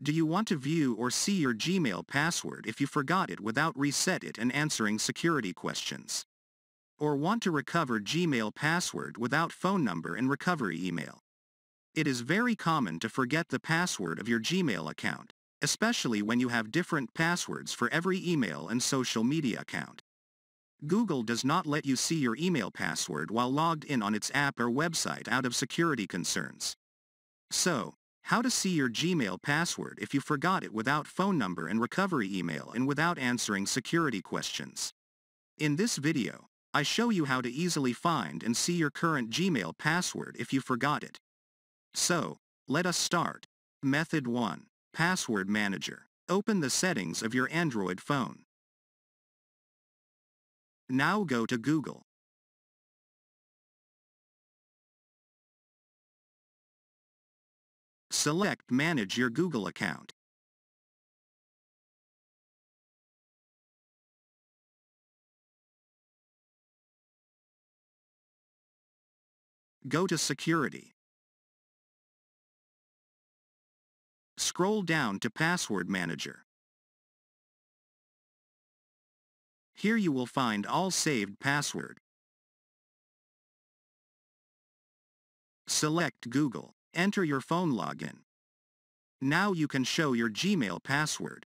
Do you want to view or see your Gmail password if you forgot it without reset it and answering security questions? Or want to recover Gmail password without phone number and recovery email? It is very common to forget the password of your Gmail account, especially when you have different passwords for every email and social media account. Google does not let you see your email password while logged in on its app or website out of security concerns. So, how to see your Gmail password if you forgot it without phone number and recovery email and without answering security questions. In this video, I show you how to easily find and see your current Gmail password if you forgot it. So, let us start. Method 1. Password Manager. Open the settings of your Android phone. Now go to Google. Select Manage your Google account. Go to Security. Scroll down to Password Manager. Here you will find all saved password. Select Google. Enter your phone login. Now you can show your Gmail password.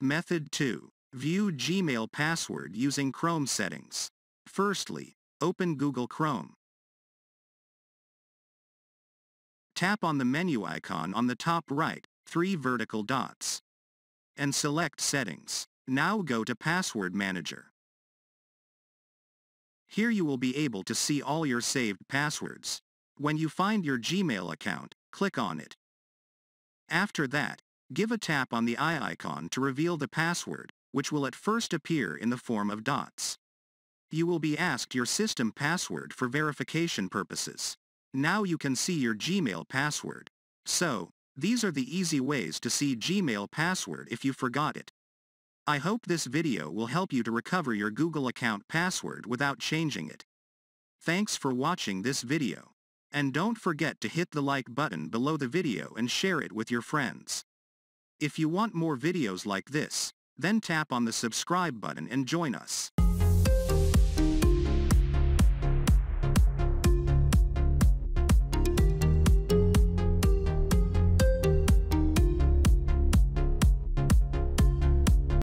Method 2. View Gmail password using Chrome settings. Firstly, open Google Chrome. Tap on the menu icon on the top right, three vertical dots. And select Settings. Now go to Password Manager. Here you will be able to see all your saved passwords. When you find your Gmail account, click on it. After that, give a tap on the eye icon to reveal the password, which will at first appear in the form of dots. You will be asked your system password for verification purposes. Now you can see your Gmail password. So, these are the easy ways to see Gmail password if you forgot it. I hope this video will help you to recover your Google account password without changing it. Thanks for watching this video. And don't forget to hit the like button below the video and share it with your friends. If you want more videos like this, then tap on the subscribe button and join us.